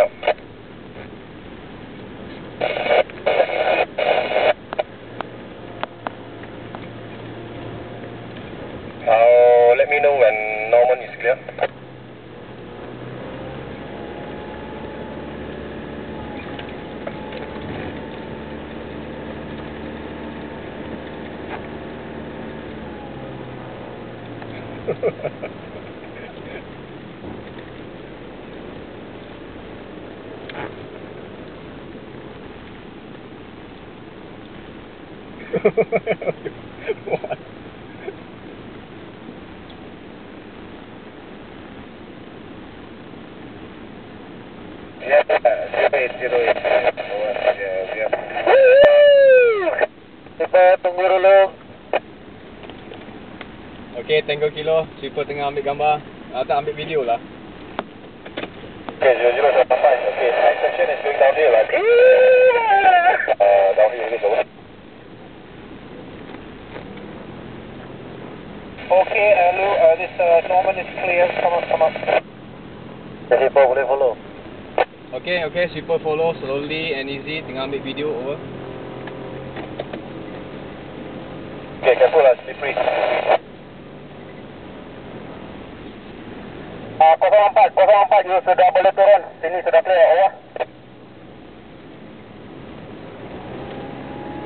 Uh, let me know when Norman is clear. what? Yeah, zero eight zero eight. Yeah, yeah. Kita tunggu dulu. Okey, Tango Kilo. Super tengah ambil gambar. Ah, tak ambil video lah. Okay, zero zero Okay, uh, Lou, uh, this uh, Norman is clear. Come on, come on. Jadi, Pak, boleh follow? Okey, okey. Super follow slowly and easy. Tengah ambil video. Over. Okay, careful lah, slippery. Ah, 04, 04, you sudah boleh turun. Sini sudah clear, over.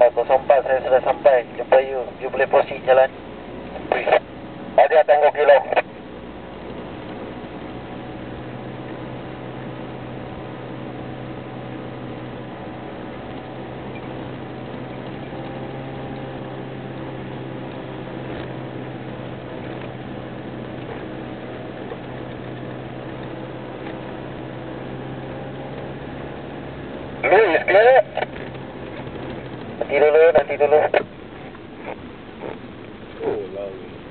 Ah, 04, saya sudah sampai. Jumpa you. You boleh proceed jalan. Ada tengo kilo. Lu, clear? Nanti dulu, nanti dulu. Oh, lalu.